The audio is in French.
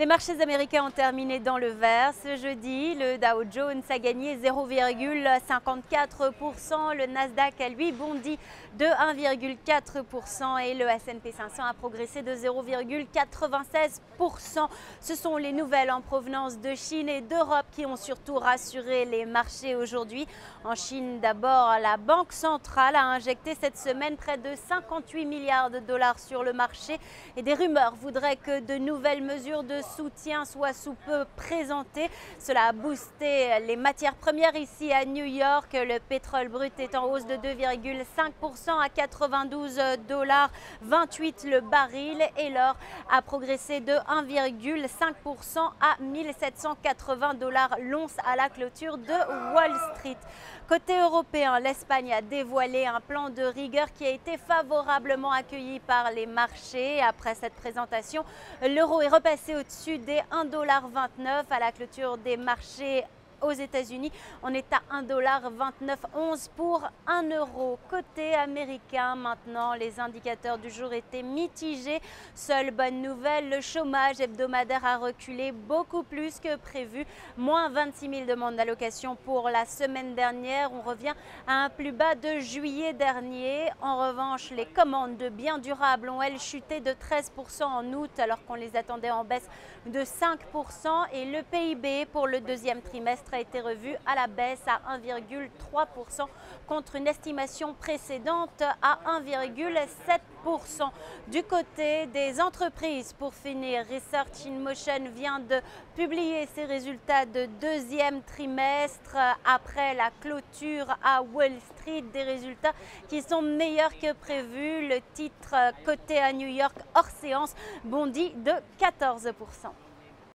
Les marchés américains ont terminé dans le vert ce jeudi. Le Dow Jones a gagné 0,54%. Le Nasdaq a lui bondi de 1,4% et le S&P 500 a progressé de 0,96%. Ce sont les nouvelles en provenance de Chine et d'Europe qui ont surtout rassuré les marchés aujourd'hui. En Chine, d'abord, la Banque centrale a injecté cette semaine près de 58 milliards de dollars sur le marché et des rumeurs voudraient que de nouvelles mesures de soutien soit sous peu présenté. Cela a boosté les matières premières ici à New York. Le pétrole brut est en hausse de 2,5% à 92 dollars 28 le baril et l'or a progressé de 1,5% à 1780 dollars l'once à la clôture de Wall Street. Côté européen, l'Espagne a dévoilé un plan de rigueur qui a été favorablement accueilli par les marchés. Après cette présentation, l'euro est repassé au-dessus des 1,29$ à la clôture des marchés aux États-Unis. On est à 1,2911 pour 1 euro. Côté américain, maintenant, les indicateurs du jour étaient mitigés. Seule bonne nouvelle, le chômage hebdomadaire a reculé beaucoup plus que prévu. Moins 26 000 demandes d'allocation pour la semaine dernière. On revient à un plus bas de juillet dernier. En revanche, les commandes de biens durables ont, elles, chuté de 13% en août alors qu'on les attendait en baisse de 5%. Et le PIB pour le deuxième trimestre a été revu à la baisse à 1,3% contre une estimation précédente à 1,7%. Du côté des entreprises, pour finir, Research in Motion vient de publier ses résultats de deuxième trimestre après la clôture à Wall Street, des résultats qui sont meilleurs que prévu. Le titre coté à New York hors séance bondit de 14%.